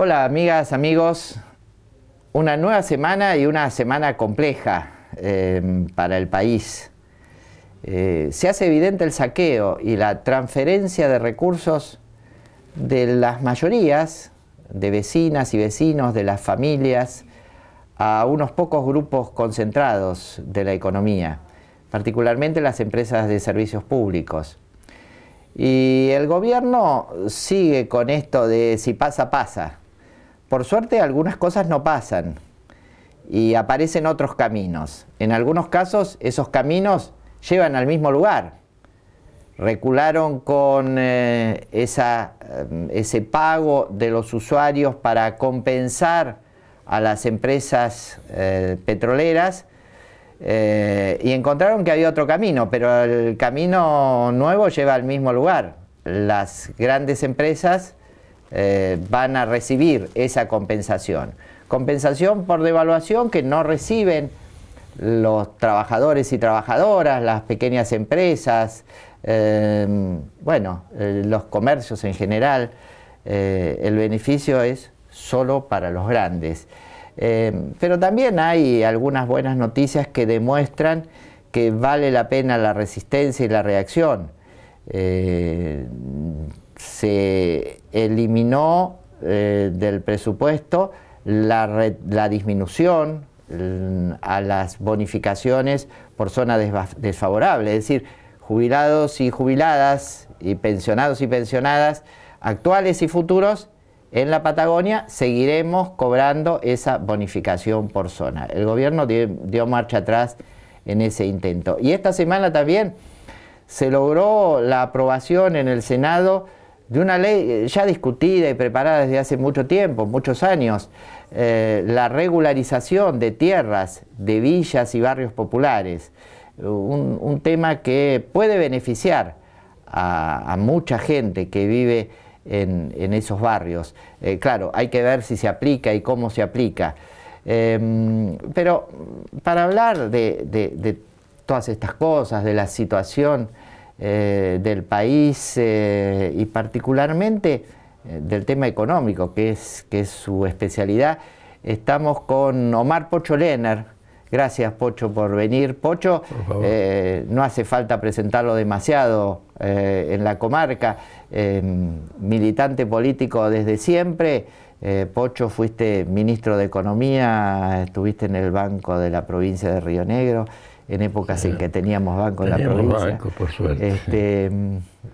Hola amigas, amigos. Una nueva semana y una semana compleja eh, para el país. Eh, se hace evidente el saqueo y la transferencia de recursos de las mayorías, de vecinas y vecinos, de las familias, a unos pocos grupos concentrados de la economía, particularmente las empresas de servicios públicos. Y el gobierno sigue con esto de si pasa, pasa. Por suerte algunas cosas no pasan y aparecen otros caminos. En algunos casos esos caminos llevan al mismo lugar. Recularon con eh, esa, eh, ese pago de los usuarios para compensar a las empresas eh, petroleras y encontraron que había otro camino, pero el camino nuevo lleva al mismo lugar. Las grandes empresas eh, van a recibir esa compensación. Compensación por devaluación que no reciben los trabajadores y trabajadoras, las pequeñas empresas, eh, bueno, eh, los comercios en general. el beneficio es solo para los grandes. pero también hay algunas buenas noticias que demuestran que vale la pena la resistencia y la reacción se eliminó eh, del presupuesto la, disminución a las bonificaciones por zona desfavorable, es decir, jubilados y jubiladas y pensionados y pensionadas actuales y futuros en la Patagonia seguiremos cobrando esa bonificación por zona. El gobierno dio marcha atrás en ese intento. Y esta semana también se logró la aprobación en el Senado de una ley eh, ya discutida y preparada desde hace mucho tiempo, muchos años, eh, la regularización de tierras de villas y barrios populares, un, tema que puede beneficiar a, mucha gente que vive en, esos barrios. Eh, claro, hay que ver si se aplica y cómo se aplica. Em, pero para hablar de todas estas cosas, de la situación eh, del país eh, y particularmente eh, del tema económico, que es, que es su especialidad. Estamos con Omar Pocho Lener. Gracias, Pocho, por venir. Pocho, no hace falta presentarlo demasiado en la comarca, militante político desde siempre. Pocho, fuiste ministro de Economía, estuviste en el Banco de la provincia de Río Negro en épocas en que teníamos banco en la provincia. Banco, por suerte. Este,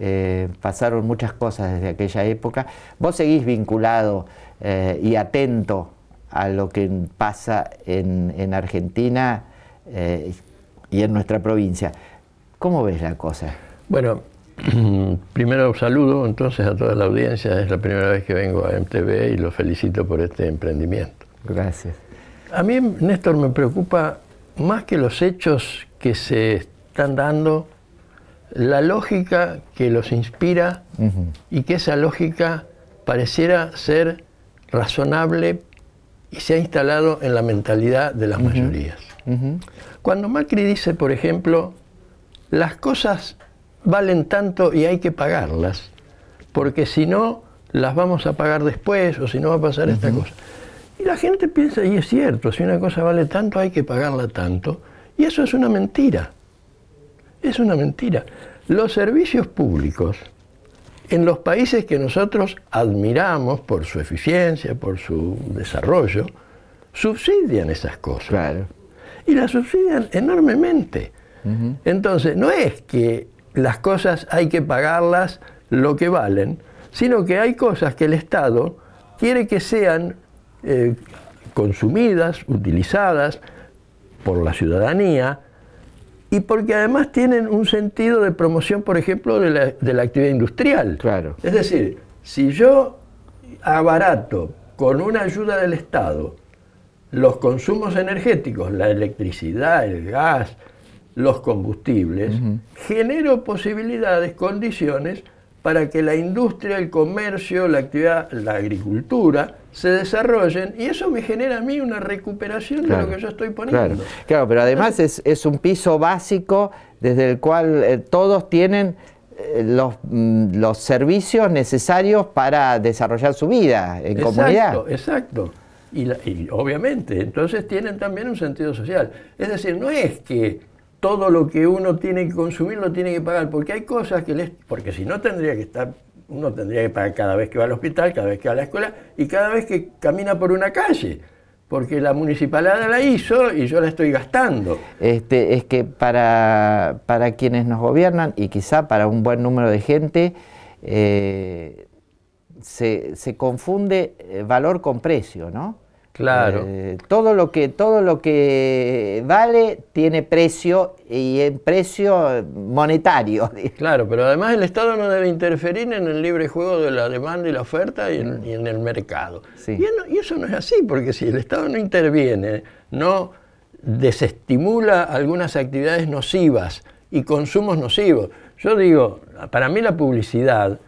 eh, pasaron muchas cosas desde aquella época. Vos seguís vinculado eh, y atento a lo que pasa en, Argentina eh, y en nuestra provincia. ¿Cómo ves la cosa? Bueno, primero saludo entonces a toda la audiencia. Es la primera vez que vengo a MTV y lo felicito por este emprendimiento. Gracias. A mí, Néstor, me preocupa más que los hechos que se están dando, la lógica que los inspira y que esa lógica pareciera ser razonable y se ha instalado en la mentalidad de las mayorías. Cuando Macri dice, por ejemplo, las cosas valen tanto y hay que pagarlas, porque si no, las vamos a pagar después o si no va a pasar esta cosa. Y la gente piensa, y es cierto, si una cosa vale tanto hay que pagarla tanto. Y eso es una mentira. Es una mentira. Los servicios públicos, en los países que nosotros admiramos por su eficiencia, por su desarrollo, subsidian esas cosas. Y las subsidian enormemente. Entonces, no es que las cosas hay que pagarlas lo que valen, sino que hay cosas que el Estado quiere que sean eh, consumidas, utilizadas por la ciudadanía y porque además tienen un sentido de promoción, por ejemplo, de la, actividad industrial. Claro. Es decir, si yo abarato con una ayuda del Estado los consumos energéticos, la electricidad, el gas, los combustibles, genero posibilidades, condiciones para que la industria, el comercio, la actividad, la agricultura se desarrollen y eso me genera a mí una recuperación de lo que yo estoy poniendo. Claro, pero además es, un piso básico desde el cual eh, todos tienen eh, los, mm, los, servicios necesarios para desarrollar su vida en comunidad. Exacto. Y, y, obviamente, entonces tienen también un sentido social. Es decir, no es que todo lo que uno tiene que consumir lo tiene que pagar, porque hay cosas que les... Porque si no tendría que estar, uno tendría que pagar cada vez que va al hospital, cada vez que va a la escuela y cada vez que camina por una calle porque la municipalidad la hizo y yo la estoy gastando. Este, es que para, para quienes nos gobiernan y quizá para un buen número de gente, eh, se, se, confunde eh, valor con precio, ¿no? Claro. Eh, todo, lo que, todo lo que vale tiene precio y en precio monetario. Claro, pero además el Estado no debe interferir en el libre juego de la demanda y la oferta y en, el mercado. Y, eso no es así, porque si el Estado no interviene, no desestimula algunas actividades nocivas y consumos nocivos. Yo digo, para mí la publicidad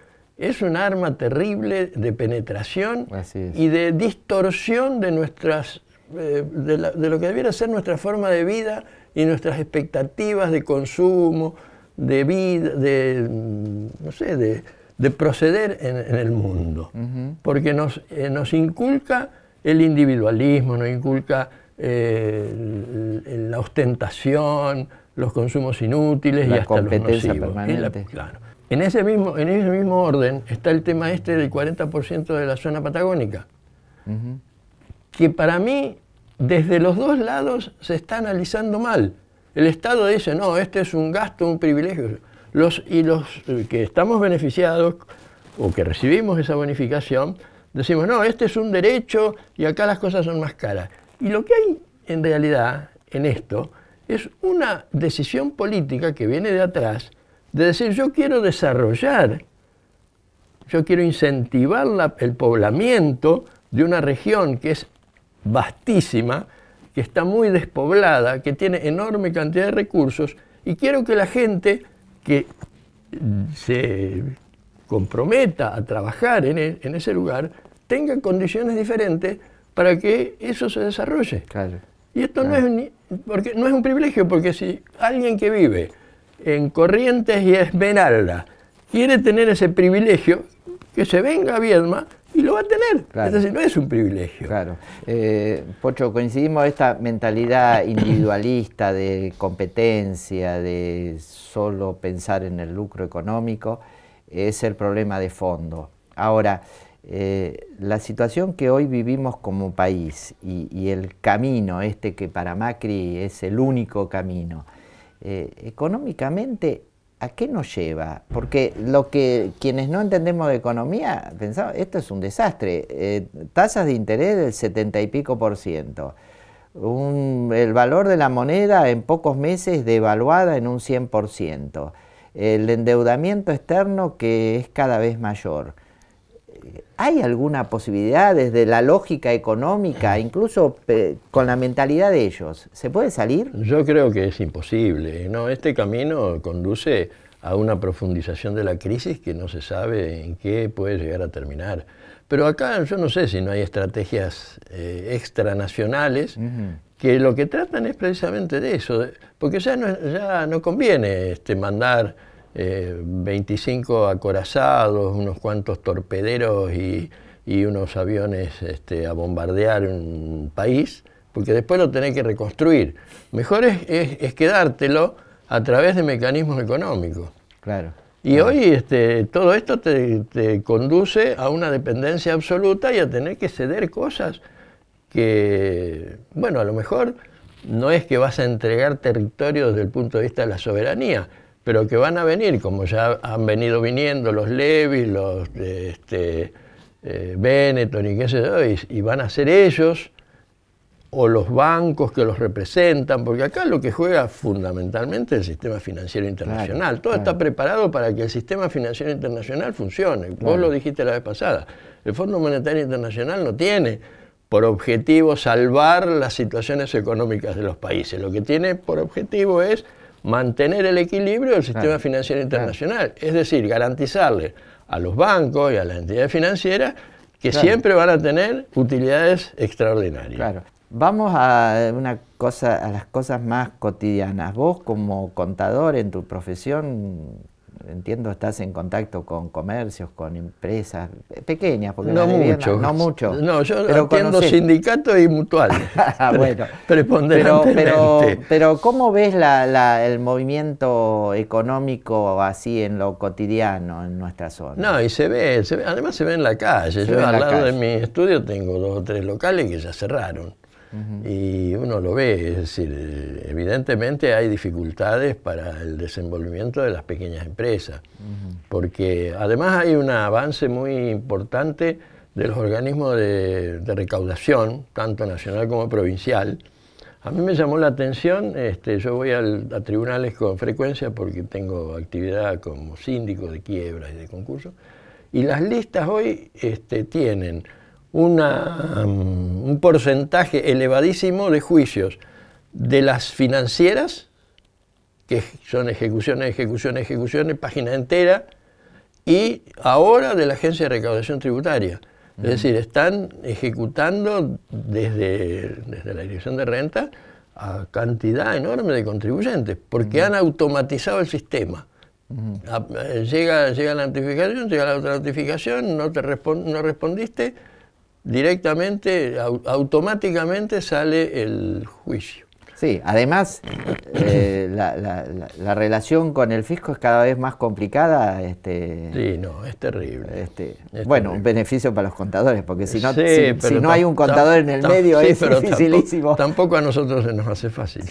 es un arma terrible de penetración y de distorsión de nuestras eh, de, lo que debiera ser nuestra forma de vida y nuestras expectativas de consumo, de vida, de no sé, de, proceder en, el mundo. Porque nos, eh, nos inculca el individualismo, nos inculca eh, la ostentación, los consumos inútiles y hasta los nocivos. Permanente. claro. En ese mismo, en ese mismo orden está el tema este del 40% de la zona patagónica, que para mí desde los dos lados se está analizando mal. El Estado dice, no, este es un gasto, un privilegio. Los, y los eh, que estamos beneficiados o que recibimos esa bonificación, decimos, no, este es un derecho y acá las cosas son más caras. Y lo que hay en realidad en esto es una decisión política que viene de atrás, de decir yo quiero desarrollar, yo quiero incentivar el poblamiento de una región que es vastísima, que está muy despoblada, que tiene enorme cantidad de recursos, y quiero que la gente que se comprometa a trabajar en, e, ese lugar tenga condiciones diferentes para que eso se desarrolle. Y esto no, es, porque, no es un privilegio, porque si alguien que vive en Corrientes y Esmeralda quiere tener ese privilegio, que se venga a Viedma y lo va a tener. Es decir, no es un privilegio. Claro. Eh, Pocho, coincidimos esta mentalidad individualista de competencia, de solo pensar en el lucro económico, es el problema de fondo. Ahora, eh, la situación que hoy vivimos como país y, el camino este que para Macri es el único camino, eh, económicamente, ¿a qué nos lleva? Porque lo que quienes no entendemos de economía pensamos, esto es un desastre. Eh, tasas de interés del 70 y pico por ciento. el valor de la moneda en pocos meses devaluada en un 100 por ciento. El endeudamiento externo que es cada vez mayor. ¿Hay alguna posibilidad desde la lógica económica, incluso con la mentalidad de ellos? ¿Se puede salir? Yo creo que es imposible. ¿no? Este camino conduce a una profundización de la crisis que no se sabe en qué puede llegar a terminar. Pero acá yo no sé si no hay estrategias eh, extranacionales que lo que tratan es precisamente de eso, porque ya no, ya no conviene este, mandar 25 eh, acorazados, unos cuantos torpederos y, unos aviones este, a bombardear un país, porque después lo tenés que reconstruir. Mejor es, quedártelo a través de mecanismos económicos. Claro. Y hoy este, todo esto te, te, conduce a una dependencia absoluta y a tener que ceder cosas que, bueno, a lo mejor no es que vas a entregar territorio desde el punto de vista de la soberanía, pero que van a venir, como ya han venido viniendo los Levis, los este, eh, Benetton y qué sé yo, y, van a ser ellos o los bancos que los representan, porque acá lo que juega fundamentalmente es el sistema financiero internacional. Todo está preparado para que el sistema financiero internacional funcione. Vos lo dijiste la vez pasada. El Fondo Monetario Internacional no tiene por objetivo salvar las situaciones económicas de los países. Lo que tiene por objetivo es mantener el equilibrio del sistema financiero internacional, es decir, garantizarle a los bancos y a las entidades financieras que siempre van a tener utilidades extraordinarias. Claro. Vamos a una cosa, a las cosas más cotidianas. Vos como contador en tu profesión entiendo estás en contacto con comercios, con empresas pequeñas, porque no mucho, no mucho. No, yo pero atiendo sindicatos y mutuales. Bueno, pero, pero, pero ¿cómo ves el movimiento económico así en lo cotidiano en nuestra zona? No, y se ve, además se ve en la calle. yo al lado de mi estudio tengo dos o tres locales que ya cerraron. Y uno lo ve, es decir, evidentemente hay dificultades para el desenvolvimiento de las pequeñas empresas, porque además hay un avance muy importante de los organismos de, recaudación, tanto nacional como provincial. A mí me llamó la atención, este, yo voy a tribunales con frecuencia porque tengo actividad como síndico de quiebras y de concursos, y las listas hoy este, tienen una, um, un porcentaje elevadísimo de juicios de las financieras, que son ejecuciones, ejecuciones, ejecuciones, página entera, y ahora de la Agencia de Recaudación Tributaria. Es decir, están ejecutando desde, desde, la Dirección de Renta a cantidad enorme de contribuyentes, porque han automatizado el sistema. Eh, llega, llega la notificación, llega la otra notificación, no, te no respondiste, directamente, automáticamente sale el juicio. Sí, además eh, la, relación con el fisco es cada vez más complicada. Este, sí, no, es terrible. Este, bueno, un beneficio para los contadores, porque si no, si, no hay un contador en el medio es dificilísimo. Tampoco, a nosotros se nos hace fácil.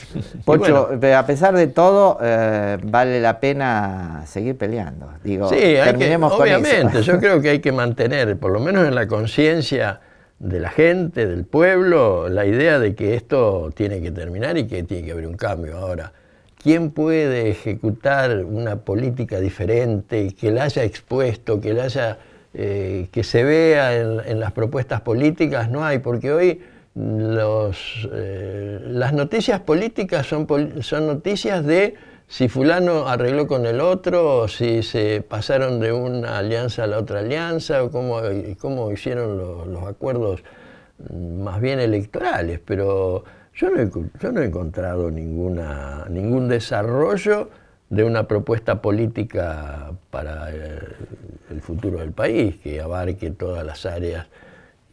Pocho, a pesar de todo, eh, vale la pena seguir peleando. Digo, sí, terminemos obviamente, yo creo que hay que mantener, por lo menos en la conciencia de la gente, del pueblo, la idea de que esto tiene que terminar y que tiene que haber un cambio. Ahora, ¿quién puede ejecutar una política diferente, que la haya expuesto, que, la haya, eh, que se vea en, las propuestas políticas? No hay, porque hoy los, eh, las noticias políticas son, son noticias de si fulano arregló con el otro, o si se pasaron de una alianza a la otra alianza, o cómo, cómo hicieron los, acuerdos más bien electorales, pero yo no he, yo no he encontrado ninguna, ningún desarrollo de una propuesta política para el, futuro del país, que abarque todas las áreas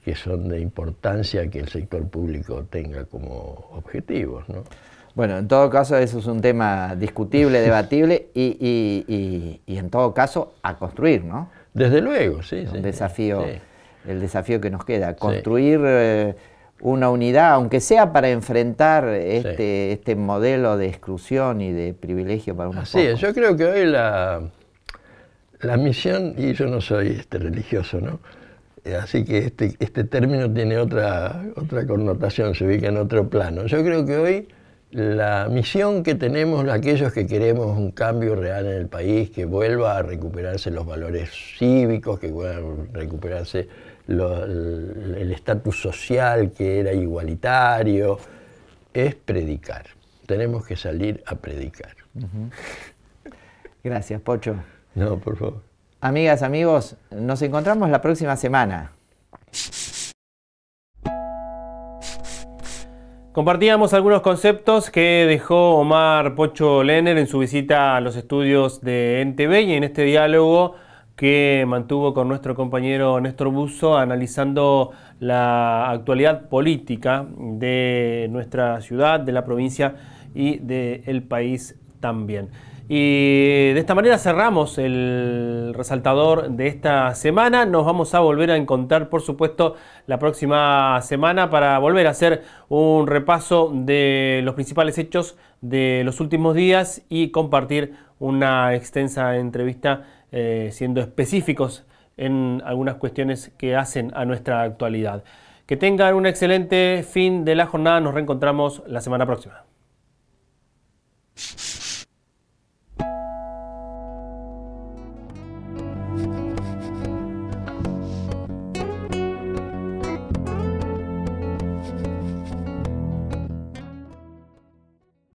que son de importancia que el sector público tenga como objetivos. ¿no? Bueno, en todo caso eso es un tema discutible, debatible y, en todo caso a construir, ¿no? Desde luego, sí. Un desafío, el desafío que nos queda, construir eh, una unidad, aunque sea para enfrentar este, este modelo de exclusión y de privilegio para unos Sí, yo creo que hoy la, la misión, y yo no soy este religioso, ¿no? Así que este, este término tiene otra, otra connotación, se ubica en otro plano. Yo creo que hoy la misión que tenemos aquellos que queremos un cambio real en el país, que vuelva a recuperarse los valores cívicos, que vuelva a recuperarse el estatus social que era igualitario, es predicar. Tenemos que salir a predicar. Gracias, Pocho. No, por favor. Amigas, amigos, nos encontramos la próxima semana. Compartíamos algunos conceptos que dejó Omar Pocho Lenner en su visita a los estudios de NTV y en este diálogo que mantuvo con nuestro compañero Néstor Buzo analizando la actualidad política de nuestra ciudad, de la provincia y del país también. Y de esta manera cerramos el resaltador de esta semana. Nos vamos a volver a encontrar, por supuesto, la próxima semana para volver a hacer un repaso de los principales hechos de los últimos días y compartir una extensa entrevista eh, siendo específicos en algunas cuestiones que hacen a nuestra actualidad. Que tengan un excelente fin de la jornada. Nos reencontramos la semana próxima.